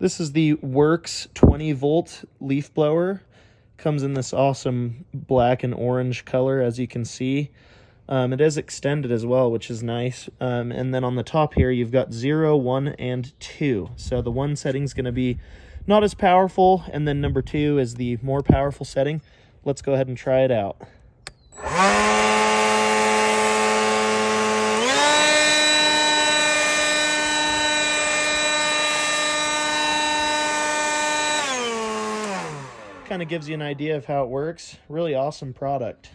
This is the WORX 20 volt leaf blower. Comes in this awesome black and orange color, as you can see. Um, it is extended as well, which is nice. Um, and then on the top here, you've got 0, 1, and 2. So the 1 setting is going to be not as powerful, and then number 2 is the more powerful setting. Let's go ahead and try it out. Kind of gives you an idea of how it works. Really awesome product.